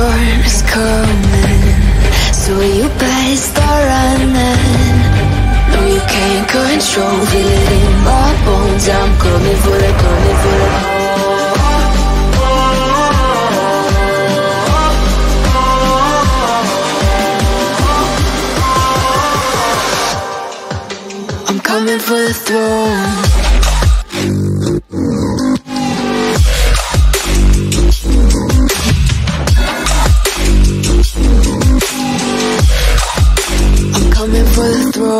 storm coming. So you better start running. No, you can't control Feel it in my bones I'm coming for the, coming for the I'm coming for the throne